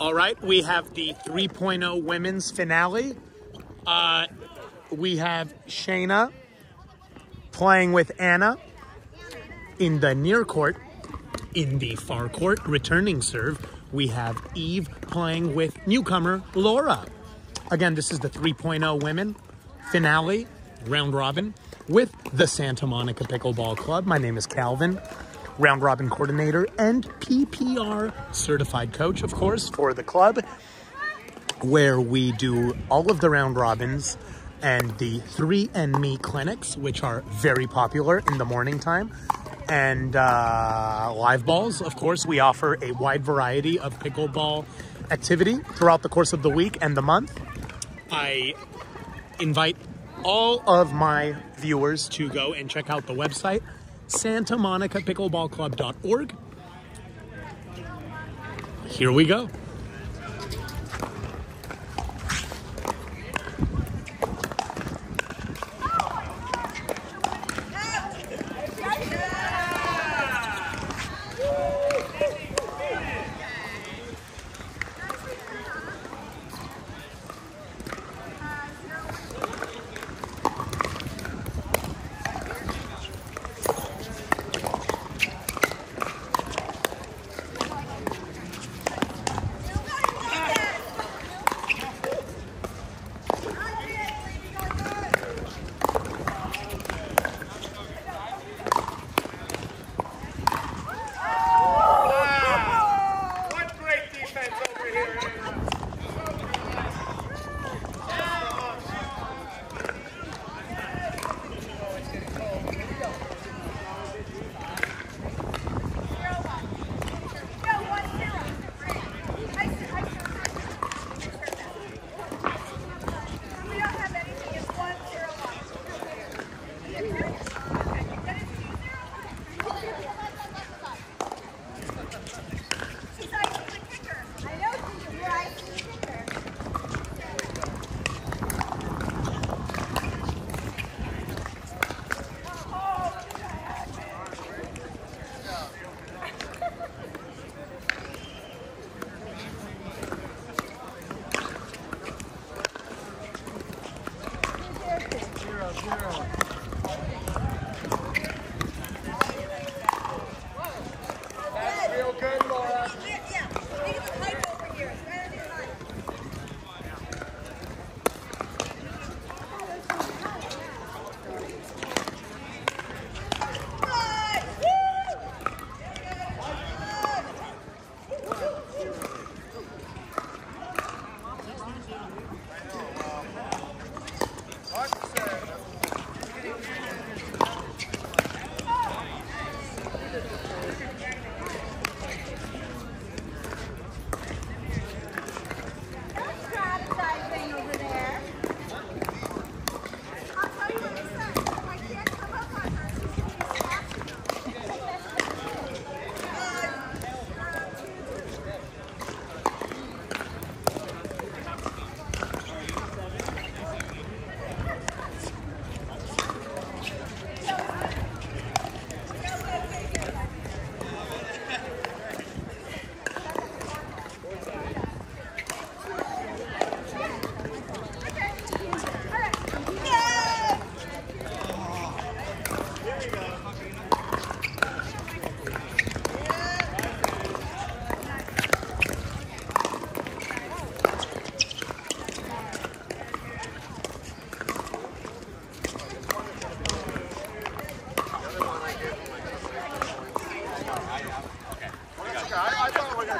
All right, we have the 3.0 women's finale. Uh, we have Shaina playing with Anna in the near court. In the far court, returning serve, we have Eve playing with newcomer Laura. Again, this is the 3.0 women finale, round robin, with the Santa Monica Pickleball Club. My name is Calvin, round robin coordinator and PPR certified coach, of course, for the club, where we do all of the round robins and the three and me clinics, which are very popular in the morning time. And uh, live balls, of course, we offer a wide variety of pickleball activity throughout the course of the week and the month. I invite all of my viewers to go and check out the website, santamonicapickleballclub.org. Here we go.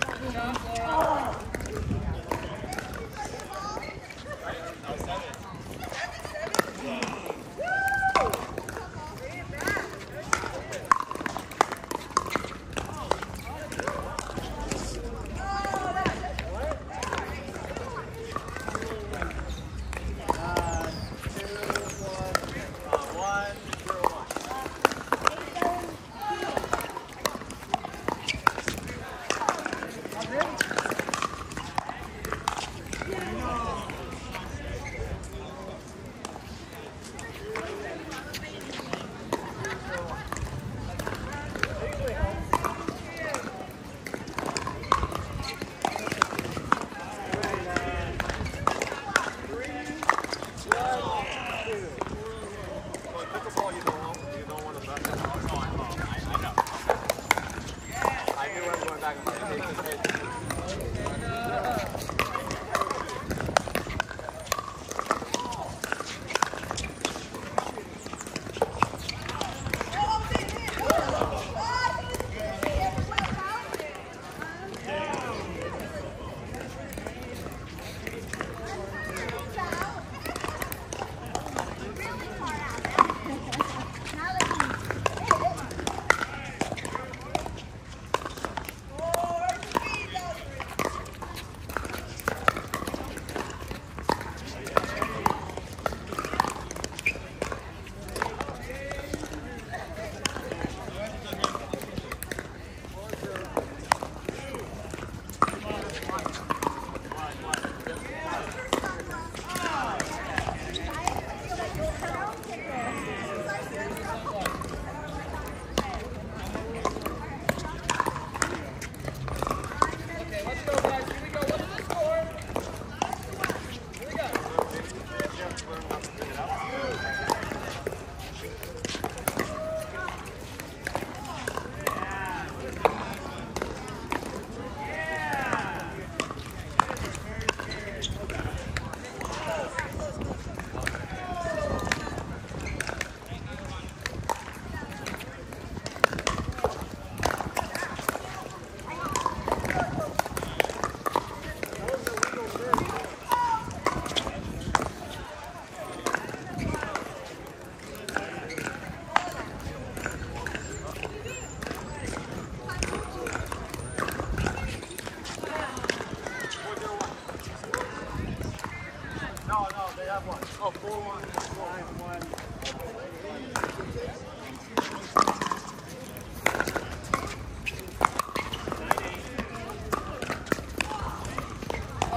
I talking about.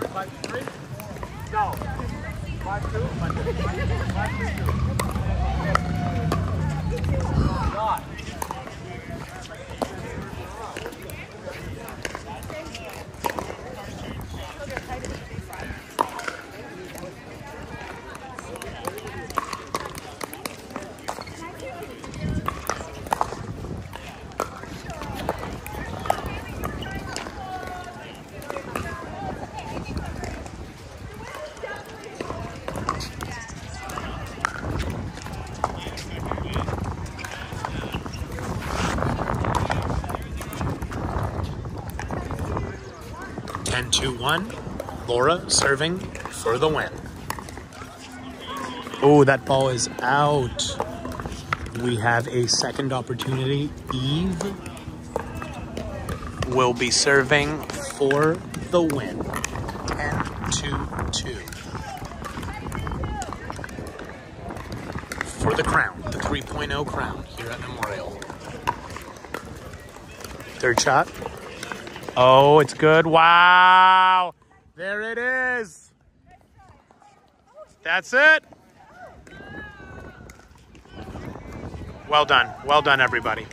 three? Five, two? Five, two. Five, three, one. Laura serving for the win. Oh, that ball is out. We have a second opportunity. Eve will be serving for the win. 10 2 2. For the crown, the 3.0 crown here at Memorial. Third shot. Oh, it's good. Wow. There it is. That's it. Well done. Well done, everybody.